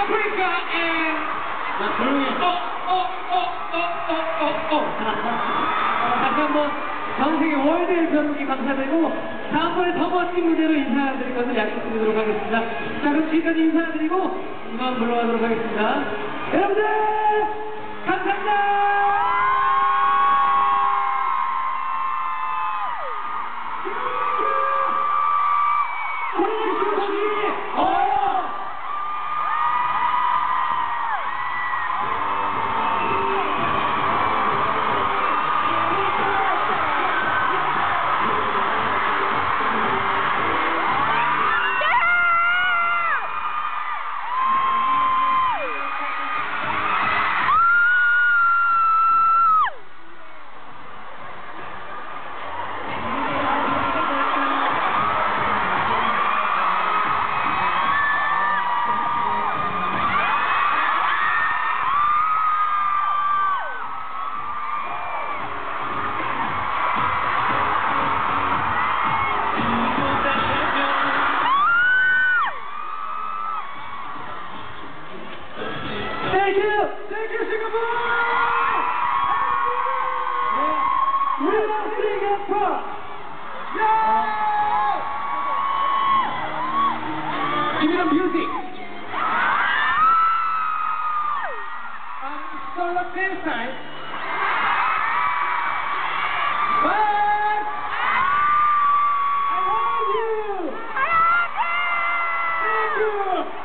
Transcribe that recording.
Africa and 자, 조용히 해. 어, 어, 어, 어, 어, 어, 어. 다시 한번 전 세계 월드 여러분께 감사드리고 다음번에 더 멋진 무대로 인사드릴 것을 약속드리도록 하겠습니다. 자 그럼 지금까지 인사드리고 이만 물러가도록 하겠습니다. 여러분들 감사합니다. Rudolph Seagull Park. Yeah! Give me the music. I'm you. Thank you.